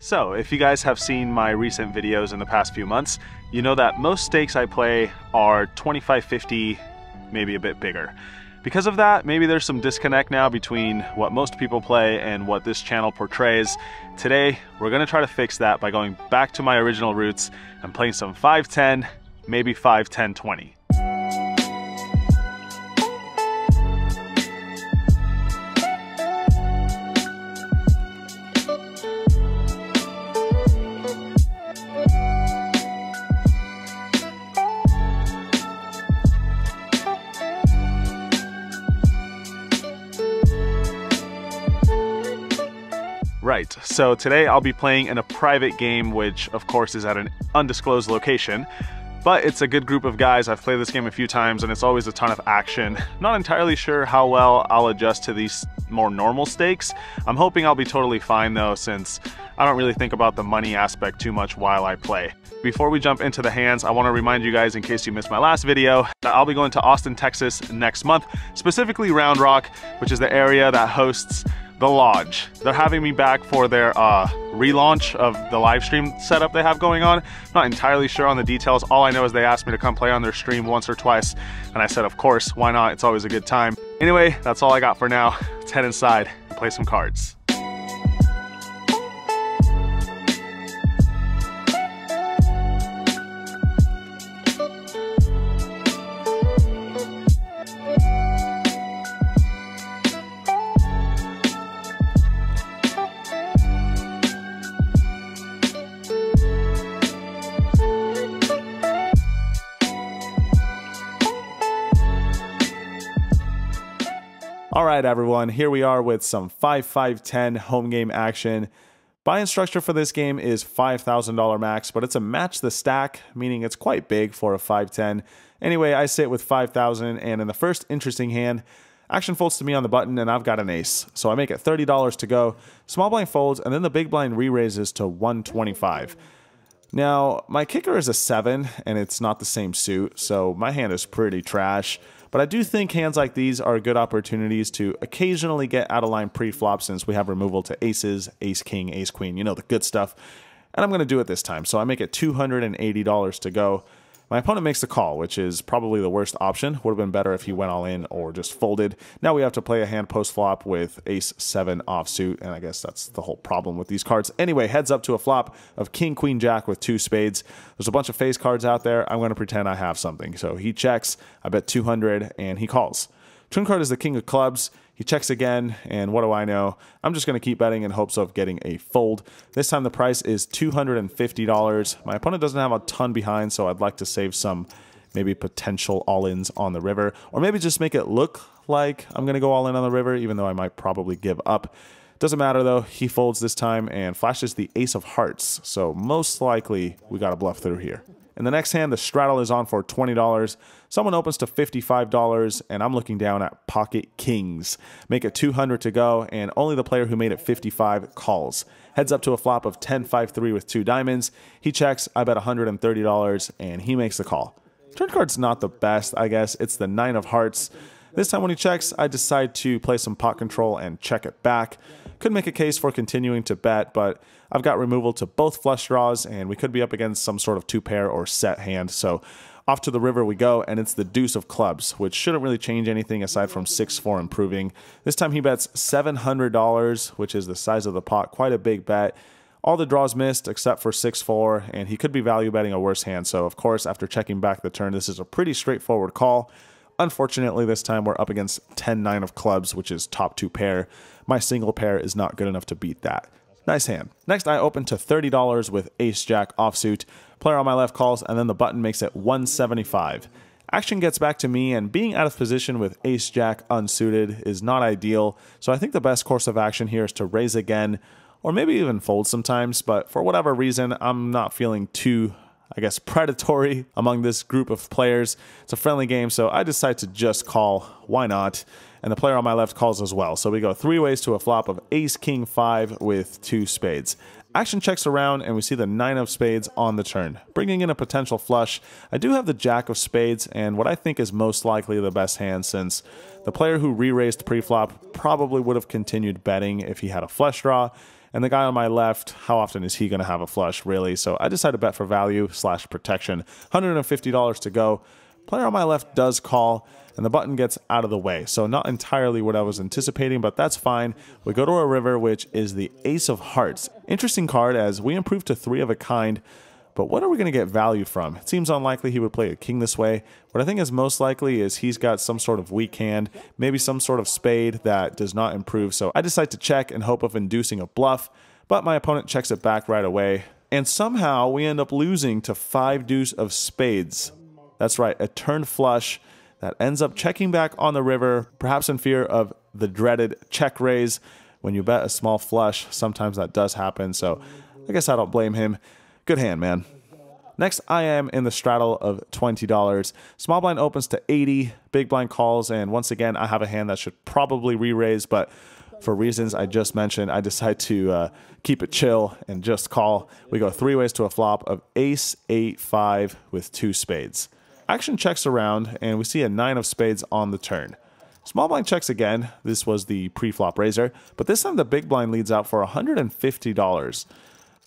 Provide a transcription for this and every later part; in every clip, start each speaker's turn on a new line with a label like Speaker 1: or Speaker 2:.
Speaker 1: So, if you guys have seen my recent videos in the past few months, you know that most stakes I play are 25, 50, maybe a bit bigger. Because of that, maybe there's some disconnect now between what most people play and what this channel portrays. Today, we're gonna try to fix that by going back to my original roots and playing some 510, maybe 510, 20. So today I'll be playing in a private game, which of course is at an undisclosed location, but it's a good group of guys. I've played this game a few times and it's always a ton of action. Not entirely sure how well I'll adjust to these more normal stakes. I'm hoping I'll be totally fine though, since I don't really think about the money aspect too much while I play. Before we jump into the hands, I want to remind you guys, in case you missed my last video, I'll be going to Austin, Texas next month, specifically Round Rock, which is the area that hosts the Lodge. They're having me back for their uh, relaunch of the live stream setup they have going on. Not entirely sure on the details. All I know is they asked me to come play on their stream once or twice, and I said, of course, why not? It's always a good time. Anyway, that's all I got for now. Let's head inside and play some cards. All right, everyone, here we are with some 5-5-10 home game action. Buy-in structure for this game is $5,000 max, but it's a match the stack, meaning it's quite big for a 5-10. Anyway, I sit with 5,000, and in the first interesting hand, action folds to me on the button, and I've got an ace. So I make it $30 to go. Small blind folds, and then the big blind re-raises to 125. Now, my kicker is a 7, and it's not the same suit, so my hand is pretty trash. But I do think hands like these are good opportunities to occasionally get out of line pre-flop since we have removal to aces, ace king, ace queen, you know, the good stuff. And I'm going to do it this time. So I make it $280 to go. My opponent makes the call, which is probably the worst option. Would have been better if he went all in or just folded. Now we have to play a hand post flop with ace seven offsuit, and I guess that's the whole problem with these cards. Anyway, heads up to a flop of king, queen, jack with two spades. There's a bunch of face cards out there. I'm going to pretend I have something. So he checks, I bet 200, and he calls. Turn card is the king of clubs. He checks again, and what do I know? I'm just going to keep betting in hopes of getting a fold. This time the price is $250. My opponent doesn't have a ton behind, so I'd like to save some maybe potential all-ins on the river, or maybe just make it look like I'm going to go all in on the river, even though I might probably give up. Doesn't matter though, he folds this time and flashes the ace of hearts, so most likely we got a bluff through here. In the next hand, the straddle is on for $20. Someone opens to $55, and I'm looking down at pocket kings. Make it 200 to go, and only the player who made it 55 calls. Heads up to a flop of 10-5-3 with two diamonds. He checks, I bet $130, and he makes the call. Turn card's not the best, I guess. It's the nine of hearts. This time when he checks, I decide to play some pot control and check it back. Could make a case for continuing to bet, but I've got removal to both flush draws, and we could be up against some sort of two pair or set hand. So off to the river we go, and it's the deuce of clubs, which shouldn't really change anything aside from 6-4 improving. This time he bets $700, which is the size of the pot, quite a big bet. All the draws missed except for 6-4, and he could be value betting a worse hand. So, of course, after checking back the turn, this is a pretty straightforward call. Unfortunately, this time we're up against 10-9 of clubs, which is top two pair. My single pair is not good enough to beat that. Nice hand. Next, I open to $30 with Ace Jack offsuit. Player on my left calls, and then the button makes it 175. Action gets back to me, and being out of position with Ace Jack unsuited is not ideal, so I think the best course of action here is to raise again, or maybe even fold sometimes, but for whatever reason, I'm not feeling too I guess, predatory among this group of players. It's a friendly game, so I decide to just call. Why not? And the player on my left calls as well. So we go three ways to a flop of ace, king, five with two spades. Action checks around, and we see the nine of spades on the turn, bringing in a potential flush. I do have the jack of spades, and what I think is most likely the best hand since the player who re-raised pre-flop probably would have continued betting if he had a flush draw, And the guy on my left, how often is he going to have a flush, really? So I decided to bet for value slash protection. $150 to go. Player on my left does call, and the button gets out of the way. So not entirely what I was anticipating, but that's fine. We go to a river, which is the Ace of Hearts. Interesting card as we improve to three of a kind. But what are we going to get value from? It seems unlikely he would play a king this way. What I think is most likely is he's got some sort of weak hand, maybe some sort of spade that does not improve. So I decide to check in hope of inducing a bluff, but my opponent checks it back right away. And somehow we end up losing to five deuce of spades. That's right, a turn flush that ends up checking back on the river, perhaps in fear of the dreaded check raise. When you bet a small flush, sometimes that does happen. So I guess I don't blame him. Good hand, man. Next, I am in the straddle of $20. Small blind opens to 80, big blind calls, and once again, I have a hand that should probably re-raise, but for reasons I just mentioned, I decide to uh, keep it chill and just call. We go three ways to a flop of ace, eight, five with two spades. Action checks around, and we see a nine of spades on the turn. Small blind checks again. This was the pre-flop raiser, but this time the big blind leads out for $150.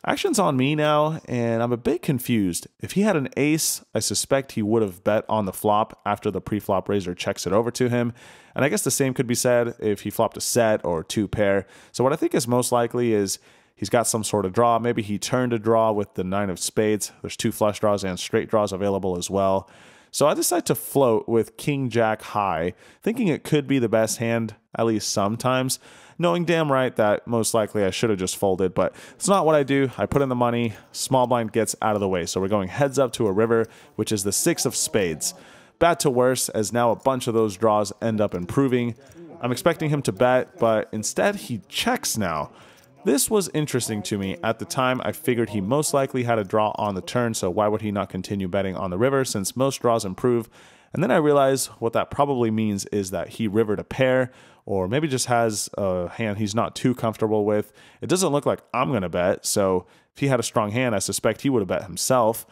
Speaker 1: Action's on me now, and I'm a bit confused. If he had an ace, I suspect he would have bet on the flop after the pre-flop raiser checks it over to him. And I guess the same could be said if he flopped a set or two pair. So what I think is most likely is he's got some sort of draw. Maybe he turned a draw with the nine of spades. There's two flush draws and straight draws available as well. So I decide to float with King Jack high, thinking it could be the best hand, at least sometimes knowing damn right that most likely I should have just folded, but it's not what I do. I put in the money, small blind gets out of the way. So we're going heads up to a river, which is the six of spades. Bad to worse, as now a bunch of those draws end up improving. I'm expecting him to bet, but instead he checks now. This was interesting to me. At the time, I figured he most likely had a draw on the turn, so why would he not continue betting on the river since most draws improve? And then I realized what that probably means is that he rivered a pair, or maybe just has a hand he's not too comfortable with. It doesn't look like I'm going to bet. So if he had a strong hand, I suspect he would have bet himself.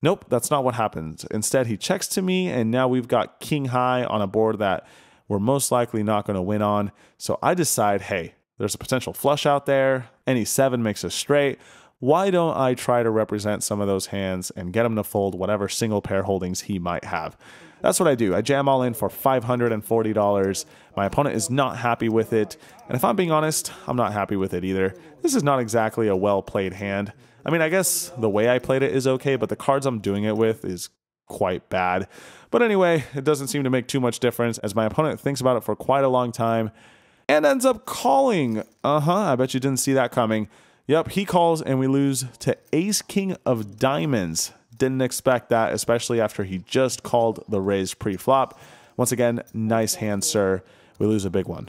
Speaker 1: Nope, that's not what happens. Instead, he checks to me, and now we've got king high on a board that we're most likely not going to win on. So I decide, hey, there's a potential flush out there. Any seven makes a straight. Why don't I try to represent some of those hands and get him to fold whatever single pair holdings he might have? That's what I do. I jam all in for $540. My opponent is not happy with it. And if I'm being honest, I'm not happy with it either. This is not exactly a well played hand. I mean, I guess the way I played it is okay, but the cards I'm doing it with is quite bad. But anyway, it doesn't seem to make too much difference as my opponent thinks about it for quite a long time and ends up calling. Uh huh, I bet you didn't see that coming. Yep, he calls and we lose to Ace King of Diamonds. Didn't expect that, especially after he just called the raise pre-flop. Once again, nice hand, sir. We lose a big one.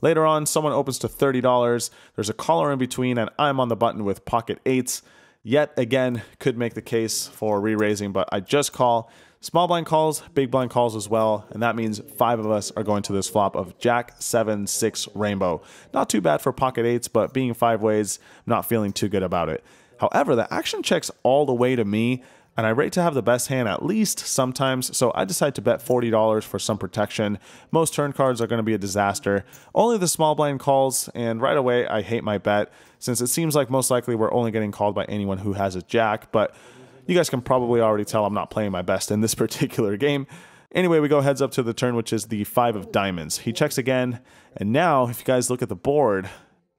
Speaker 1: Later on, someone opens to $30. There's a caller in between, and I'm on the button with pocket eights. Yet again, could make the case for re-raising, but I just call. Small blind calls, big blind calls as well, and that means five of us are going to this flop of Jack, 7, 6, Rainbow. Not too bad for pocket eights, but being five ways, I'm not feeling too good about it. However, the action checks all the way to me, and I rate to have the best hand at least sometimes, so I decide to bet $40 for some protection. Most turn cards are going to be a disaster. Only the small blind calls, and right away I hate my bet, since it seems like most likely we're only getting called by anyone who has a jack, but you guys can probably already tell I'm not playing my best in this particular game. Anyway, we go heads up to the turn, which is the five of diamonds. He checks again, and now if you guys look at the board,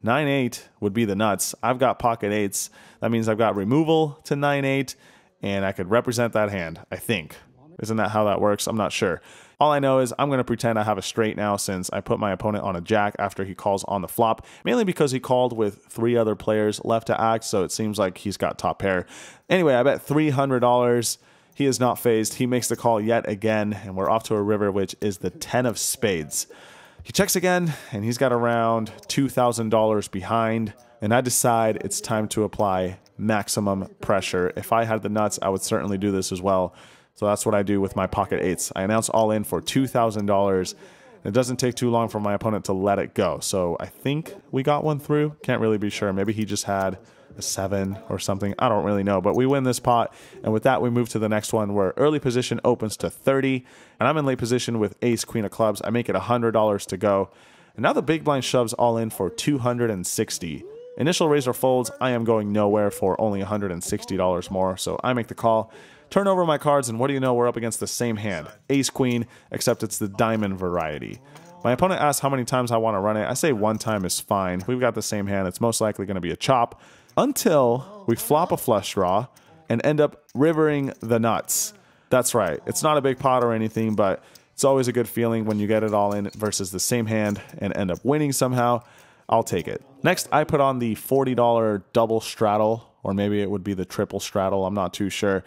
Speaker 1: 9 8 would be the nuts. I've got pocket eights. That means I've got removal to 9 8 and I could represent that hand, I think. Isn't that how that works? I'm not sure. All I know is I'm going to pretend I have a straight now since I put my opponent on a jack after he calls on the flop, mainly because he called with three other players left to act, so it seems like he's got top pair. Anyway, I bet $300. He is not fazed. He makes the call yet again, and we're off to a river, which is the 10 of spades. He checks again, and he's got around $2,000 behind, and I decide it's time to apply maximum pressure. If I had the nuts, I would certainly do this as well. So that's what I do with my pocket eights. I announce all in for $2,000. It doesn't take too long for my opponent to let it go. So I think we got one through. Can't really be sure. Maybe he just had a seven or something. I don't really know. But we win this pot. And with that, we move to the next one where early position opens to 30. And I'm in late position with ace, queen of clubs. I make it $100 to go. And now the big blind shoves all in for 260 Initial raiser folds, I am going nowhere for only $160 more, so I make the call. Turn over my cards, and what do you know? We're up against the same hand Ace Queen, except it's the diamond variety. My opponent asks how many times I want to run it. I say one time is fine. We've got the same hand. It's most likely going to be a chop until we flop a flush draw and end up rivering the nuts. That's right. It's not a big pot or anything, but it's always a good feeling when you get it all in versus the same hand and end up winning somehow. I'll take it. Next, I put on the $40 double straddle, or maybe it would be the triple straddle. I'm not too sure.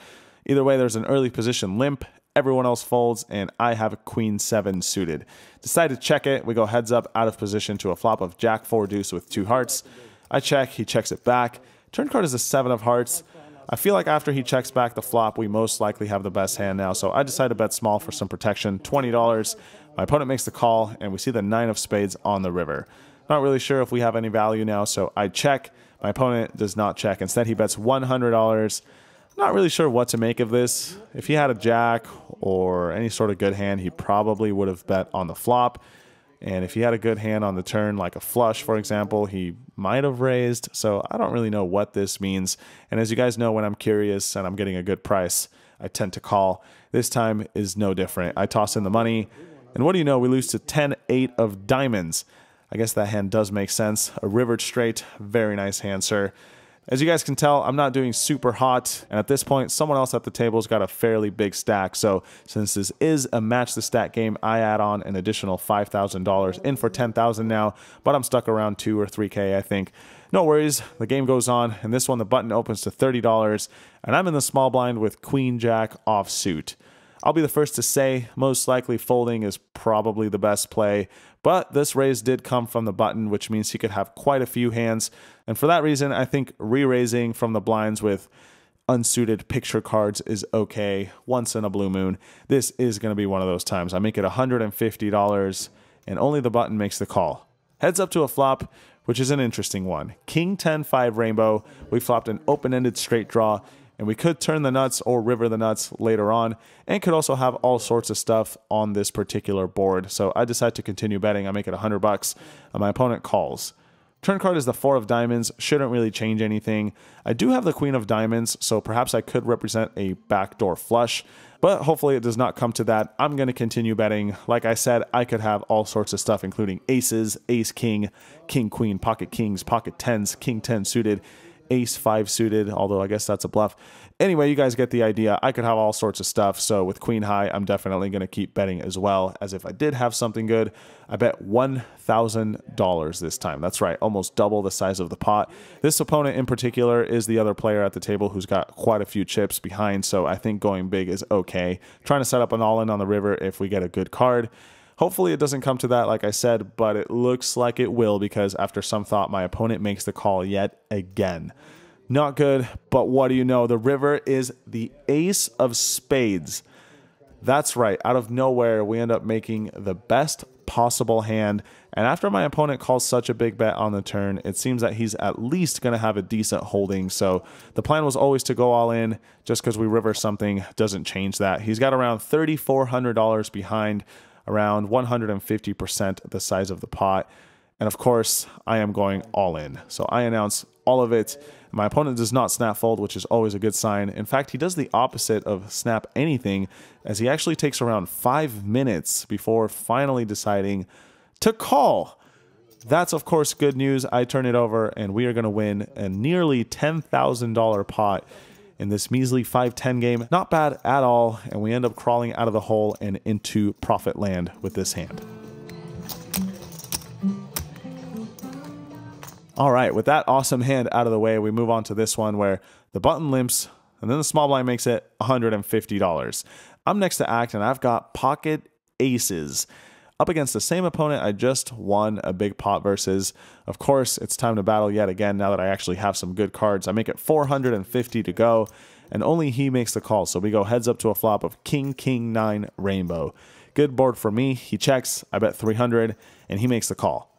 Speaker 1: Either way, there's an early position limp. Everyone else folds, and I have a queen seven suited. Decide to check it. We go heads up out of position to a flop of jack four deuce with two hearts. I check, he checks it back. Turn card is a seven of hearts. I feel like after he checks back the flop, we most likely have the best hand now, so I decide to bet small for some protection, $20. My opponent makes the call, and we see the nine of spades on the river. Not really sure if we have any value now, so I check. My opponent does not check. Instead, he bets $100. Not really sure what to make of this. If he had a jack or any sort of good hand, he probably would have bet on the flop. And if he had a good hand on the turn, like a flush, for example, he might have raised. So I don't really know what this means. And as you guys know, when I'm curious and I'm getting a good price, I tend to call. This time is no different. I toss in the money. And what do you know? We lose to 10 8 of diamonds. I guess that hand does make sense. A rivered straight. Very nice hand, sir. As you guys can tell, I'm not doing super hot, and at this point, someone else at the table's got a fairly big stack. So, since this is a match the stack game, I add on an additional $5,000 in for 10,000 now, but I'm stuck around 2 or 3k, I think. No worries, the game goes on, and this one the button opens to $30, and I'm in the small blind with Queen Jack off suit. I'll be the first to say most likely folding is probably the best play, but this raise did come from the button, which means he could have quite a few hands. And for that reason, I think re raising from the blinds with unsuited picture cards is okay once in a blue moon. This is going to be one of those times. I make it $150 and only the button makes the call. Heads up to a flop, which is an interesting one. King 10 5 rainbow. We flopped an open ended straight draw and we could turn the nuts or river the nuts later on and could also have all sorts of stuff on this particular board. So I decide to continue betting. I make it 100 bucks and my opponent calls. Turn card is the four of diamonds, shouldn't really change anything. I do have the queen of diamonds, so perhaps I could represent a backdoor flush, but hopefully it does not come to that. I'm going to continue betting. Like I said, I could have all sorts of stuff, including aces, ace, king, king, queen, pocket kings, pocket tens, king 10 suited, ace five suited, although I guess that's a bluff. Anyway, you guys get the idea. I could have all sorts of stuff. So with queen high, I'm definitely going to keep betting as well as if I did have something good. I bet $1,000 this time. That's right, almost double the size of the pot. This opponent in particular is the other player at the table who's got quite a few chips behind. So I think going big is okay. Trying to set up an all in on the river if we get a good card. Hopefully, it doesn't come to that, like I said, but it looks like it will because after some thought, my opponent makes the call yet again. Not good, but what do you know? The river is the ace of spades. That's right. Out of nowhere, we end up making the best possible hand. And after my opponent calls such a big bet on the turn, it seems that he's at least going to have a decent holding. So the plan was always to go all in. Just because we river something doesn't change that. He's got around $3,400 behind around 150% the size of the pot. And of course, I am going all in. So I announce all of it. My opponent does not snap fold, which is always a good sign. In fact, he does the opposite of snap anything, as he actually takes around five minutes before finally deciding to call. That's, of course, good news. I turn it over, and we are going to win a nearly $10,000 pot in this measly 5-10 game. Not bad at all, and we end up crawling out of the hole and into profit land with this hand. All right, with that awesome hand out of the way, we move on to this one where the button limps and then the small blind makes it $150. I'm next to act and I've got pocket aces up against the same opponent I just won a big pot versus. Of course, it's time to battle yet again now that I actually have some good cards. I make it 450 to go, and only he makes the call. So we go heads up to a flop of King, King, 9, Rainbow. Good board for me. He checks, I bet 300, and he makes the call.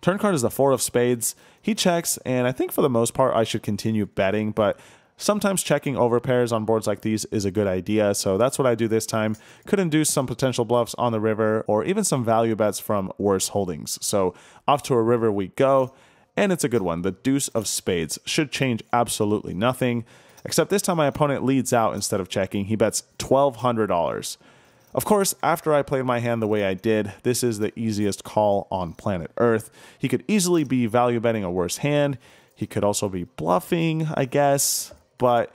Speaker 1: Turn card is the four of spades. He checks, and I think for the most part I should continue betting, but Sometimes checking over pairs on boards like these is a good idea, so that's what I do this time. Could induce some potential bluffs on the river or even some value bets from worse holdings. So off to a river we go, and it's a good one. The deuce of spades should change absolutely nothing, except this time my opponent leads out instead of checking. He bets $1,200. Of course, after I played my hand the way I did, this is the easiest call on planet Earth. He could easily be value betting a worse hand. He could also be bluffing, I guess, but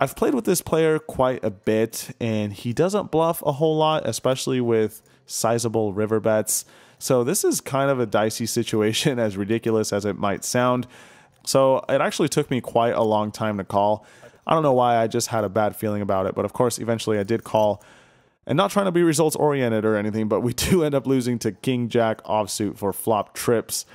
Speaker 1: I've played with this player quite a bit, and he doesn't bluff a whole lot, especially with sizable river bets. So this is kind of a dicey situation, as ridiculous as it might sound. So it actually took me quite a long time to call. I don't know why, I just had a bad feeling about it, but of course, eventually I did call and not trying to be results oriented or anything, but we do end up losing to King Jack offsuit for flop trips.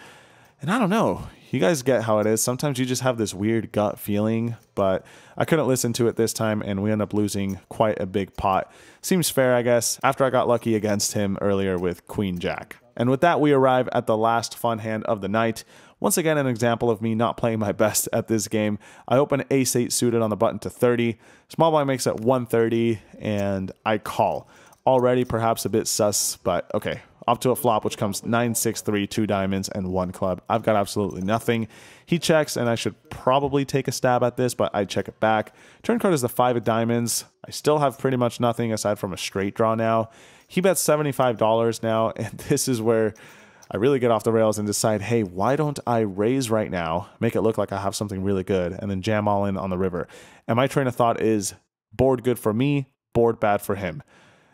Speaker 1: And I don't know, you guys get how it is. Sometimes you just have this weird gut feeling, but I couldn't listen to it this time and we end up losing quite a big pot. Seems fair, I guess, after I got lucky against him earlier with Queen Jack. And with that, we arrive at the last fun hand of the night. Once again, an example of me not playing my best at this game. I open ace 8 suited on the button to 30. Small blind makes it 130, and I call. Already perhaps a bit sus, but okay. Up to a flop, which comes 9, 6, 3, 2 diamonds, and 1 club. I've got absolutely nothing. He checks, and I should probably take a stab at this, but I check it back. Turn card is the 5 of diamonds. I still have pretty much nothing aside from a straight draw now. He bets $75 now, and this is where I really get off the rails and decide, hey, why don't I raise right now, make it look like I have something really good, and then jam all in on the river? And my train of thought is board good for me, board bad for him.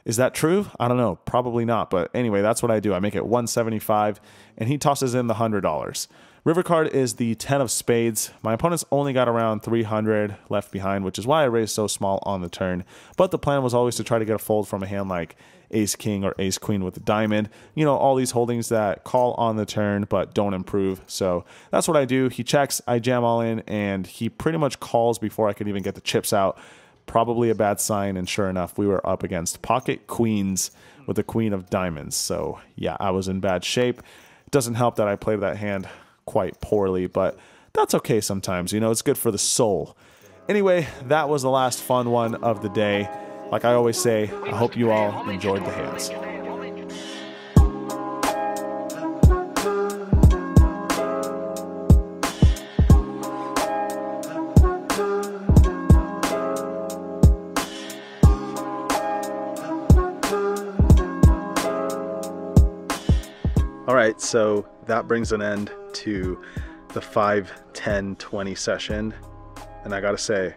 Speaker 1: Is that true? I don't know. Probably not. But anyway, that's what I do. I make it 175 and he tosses in the $100. River card is the 10 of spades. My opponent's only got around 300 left behind, which is why I raised so small on the turn. But the plan was always to try to get a fold from a hand like ace king or ace queen with a diamond. You know, all these holdings that call on the turn but don't improve. So that's what I do. He checks, I jam all in, and he pretty much calls before I can even get the chips out. Probably a bad sign, and sure enough, we were up against pocket queens with the queen of diamonds. So yeah, I was in bad shape. It doesn't help that I played that hand quite poorly, but that's okay sometimes. You know, it's good for the soul. Anyway, that was the last fun one of the day. Like I always say, I hope you all enjoyed the hands. So that brings an end to the 5, 10, 20 session. And I gotta say,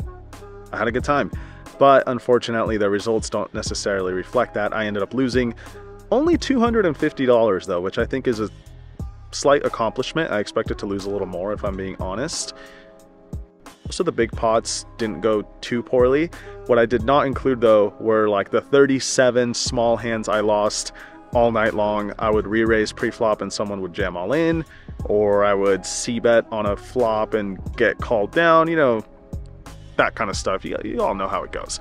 Speaker 1: I had a good time. But unfortunately, the results don't necessarily reflect that. I ended up losing only $250 though, which I think is a slight accomplishment. I expected to lose a little more if I'm being honest. So the big pots didn't go too poorly. What I did not include though were like the 37 small hands I lost all night long. I would re-raise pre-flop and someone would jam all in, or I would c-bet on a flop and get called down, you know, that kind of stuff. You, you all know how it goes.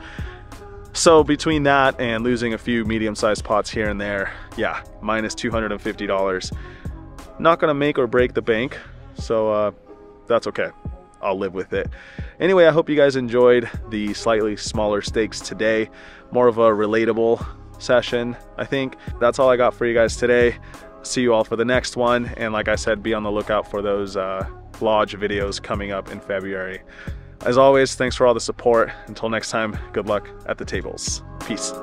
Speaker 1: So between that and losing a few medium-sized pots here and there, yeah, minus $250. Not gonna make or break the bank, so uh, that's okay. I'll live with it. Anyway, I hope you guys enjoyed the slightly smaller stakes today. More of a relatable session, I think. That's all I got for you guys today. See you all for the next one. And like I said, be on the lookout for those uh, lodge videos coming up in February. As always, thanks for all the support. Until next time, good luck at the tables. Peace.